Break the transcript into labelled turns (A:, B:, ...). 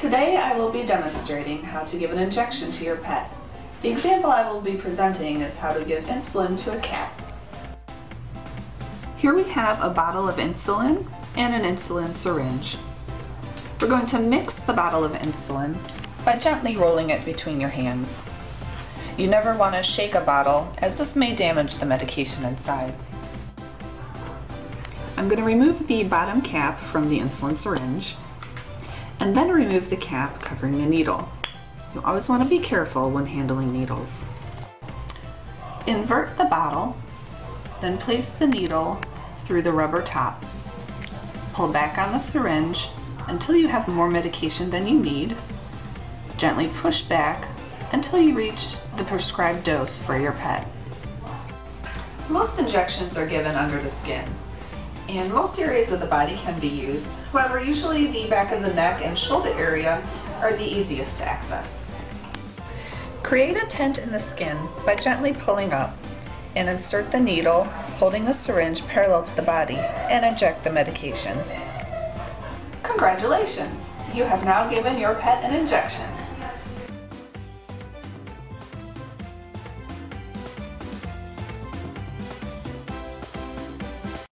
A: Today I will be demonstrating how to give an injection to your pet. The example I will be presenting is how to give insulin to a cat. Here we have a bottle of insulin and an insulin syringe. We're going to mix the bottle of insulin by gently rolling it between your hands. You never want to shake a bottle as this may damage the medication inside. I'm going to remove the bottom cap from the insulin syringe and then remove the cap covering the needle. You always want to be careful when handling needles. Invert the bottle, then place the needle through the rubber top. Pull back on the syringe until you have more medication than you need. Gently push back until you reach the prescribed dose for your pet. Most injections are given under the skin, and most areas of the body can be used. However, usually the back of the neck and shoulder area are the easiest to access. Create a tent in the skin by gently pulling up and insert the needle holding the syringe parallel to the body and inject the medication. Congratulations! You have now given your pet an injection.